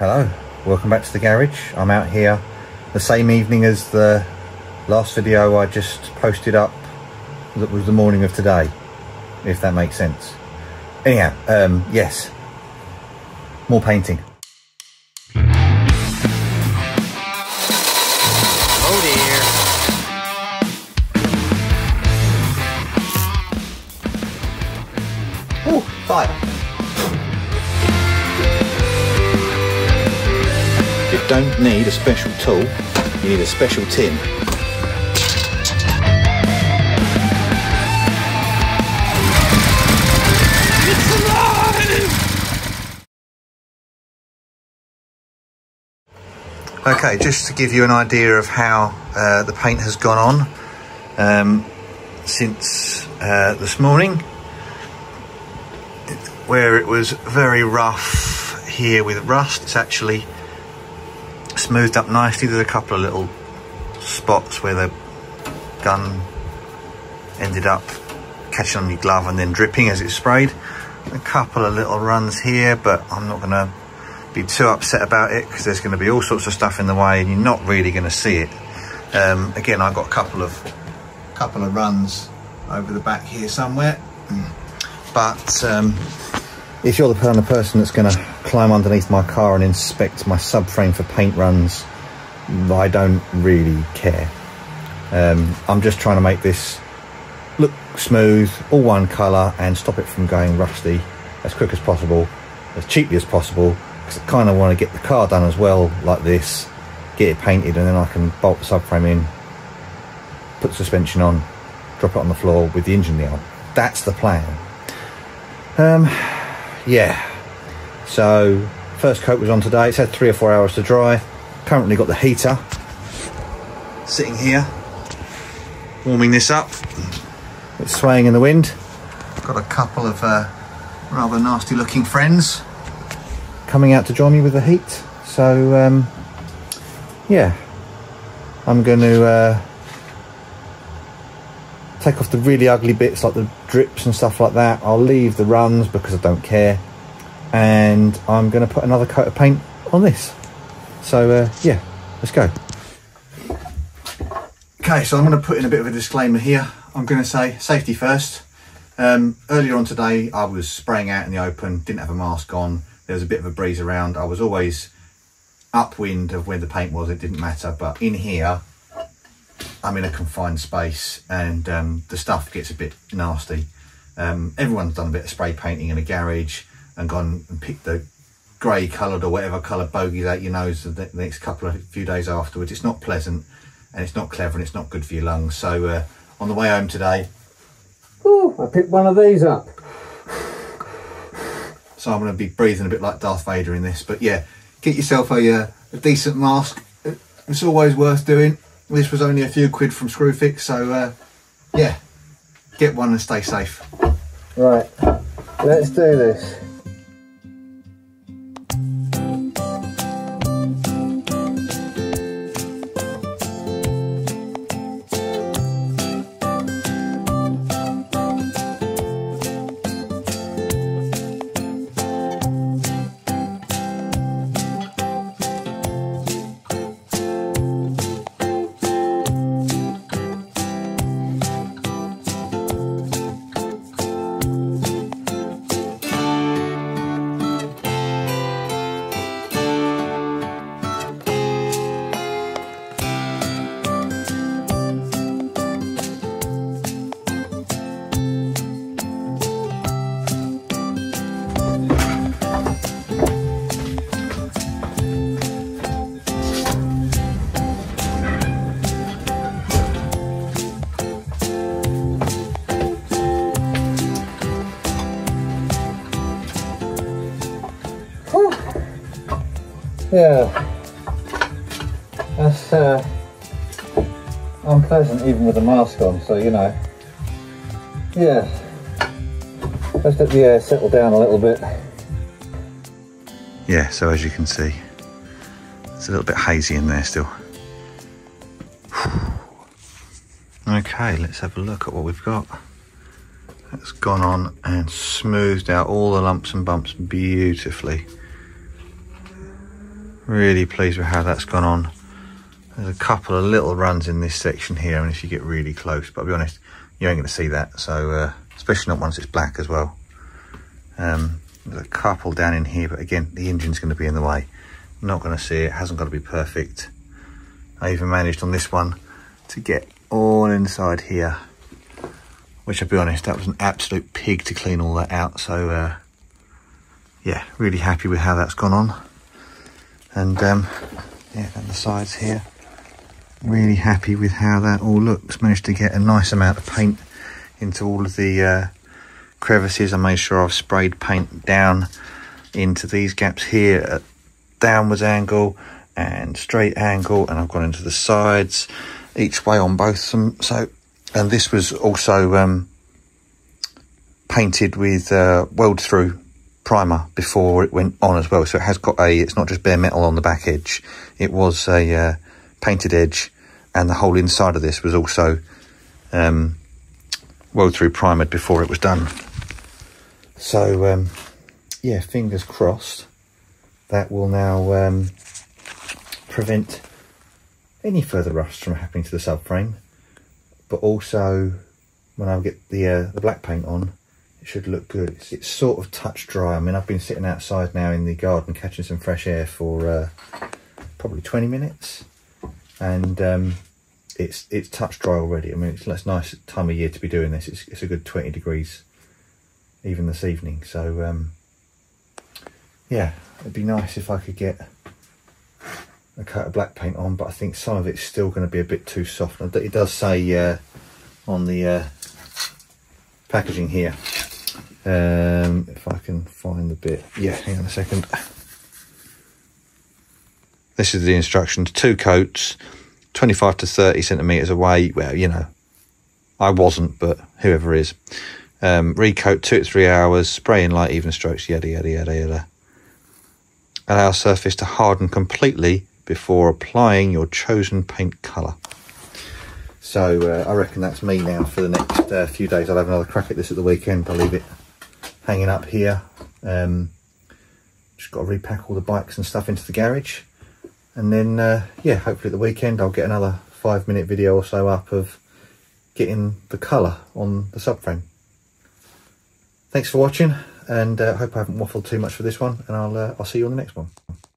Hello, welcome back to the garage. I'm out here the same evening as the last video I just posted up that was the morning of today, if that makes sense. Anyhow, um, yes, more painting. Oh dear. Oh, fire! Don't need a special tool, you need a special tin. Okay, just to give you an idea of how uh, the paint has gone on um, since uh, this morning, where it was very rough here with rust, it's actually smoothed up nicely. There's a couple of little spots where the gun ended up catching on your glove and then dripping as it sprayed. A couple of little runs here, but I'm not going to be too upset about it because there's going to be all sorts of stuff in the way and you're not really going to see it. Um, again, I've got a couple of couple of runs over the back here somewhere, but um, if you're the kind of person that's going to climb underneath my car and inspect my subframe for paint runs, I don't really care. Um, I'm just trying to make this look smooth, all one colour, and stop it from going rusty as quick as possible, as cheaply as possible. Because I kind of want to get the car done as well, like this, get it painted, and then I can bolt the subframe in, put suspension on, drop it on the floor with the engine on. That's the plan. Um, yeah. So first coat was on today. It's had three or four hours to dry. Currently got the heater sitting here, warming this up. It's swaying in the wind. Got a couple of uh, rather nasty looking friends coming out to join me with the heat. So um, yeah, I'm going to uh, take off the really ugly bits like the drips and stuff like that. I'll leave the runs because I don't care. And I'm going to put another coat of paint on this. So uh, yeah, let's go. Okay, so I'm going to put in a bit of a disclaimer here. I'm going to say safety first. Um, earlier on today, I was spraying out in the open, didn't have a mask on. There was a bit of a breeze around. I was always upwind of where the paint was, it didn't matter. But in here, I'm in a confined space and um, the stuff gets a bit nasty. Um, everyone's done a bit of spray painting in a garage and gone and picked the grey coloured or whatever coloured bogies out your nose the the next couple of few days afterwards. It's not pleasant and it's not clever and it's not good for your lungs. So uh, on the way home today, Ooh, I picked one of these up. so I'm going to be breathing a bit like Darth Vader in this. But yeah, get yourself a, uh, a decent mask. It's always worth doing. This was only a few quid from Screwfix, so uh, yeah, get one and stay safe. Right, let's do this. Yeah, that's uh, unpleasant even with the mask on, so you know. Yeah, let's let the air settle down a little bit. Yeah, so as you can see, it's a little bit hazy in there still. Okay, let's have a look at what we've got. That's gone on and smoothed out all the lumps and bumps beautifully. Really pleased with how that's gone on. There's a couple of little runs in this section here, and if you get really close, but I'll be honest, you ain't going to see that. So, uh, especially not once it's black as well. Um, there's a couple down in here, but again, the engine's going to be in the way. Not going to see it. Hasn't got to be perfect. I even managed on this one to get all inside here, which I'll be honest, that was an absolute pig to clean all that out. So, uh, yeah, really happy with how that's gone on. And um, yeah, and the sides here really happy with how that all looks. Managed to get a nice amount of paint into all of the uh, crevices. I made sure I've sprayed paint down into these gaps here at downwards angle and straight angle and I've gone into the sides each way on both them. So, and this was also um, painted with uh, weld through primer before it went on as well. So it has got a, it's not just bare metal on the back edge. It was a uh, painted edge and the whole inside of this was also um, weld through primered before it was done. So um, yeah, fingers crossed that will now um, prevent any further rust from happening to the subframe. But also when I get the uh, the black paint on, it should look good. It's, it's, sort of touch dry. I mean, I've been sitting outside now in the garden catching some fresh air for uh, probably 20 minutes and um, it's it's touch dry already. I mean, it's, it's nice time of year to be doing this. It's, it's a good 20 degrees even this evening. So, um, yeah, it'd be nice if I could get a coat of black paint on, but I think some of it's still going to be a bit too soft. It does say uh, on the uh, packaging here, um, if I can find the bit, yeah, hang on a second. This is the instructions, two coats, 25 to 30 centimetres away. Well, you know, I wasn't, but whoever is. Um, recoat two to three hours, spray in light even strokes, yada, yada, yada, yada. Allow surface to harden completely before applying your chosen paint colour. So uh, I reckon that's me now for the next uh, few days. I'll have another crack at this at the weekend. I'll leave it hanging up here. Um, just got to repack all the bikes and stuff into the garage. And then uh, yeah hopefully the weekend I'll get another five minute video or so up of getting the colour on the subframe. Thanks for watching and I uh, hope I haven't waffled too much for this one and I'll uh, I'll see you on the next one